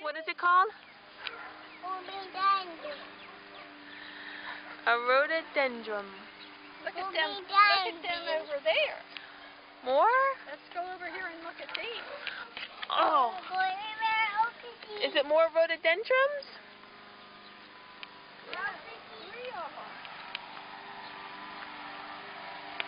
What is it called? A rhododendron. Look at them. Look at them over there. More? Let's go over here and look at these. Oh. Is it more rhododendrons?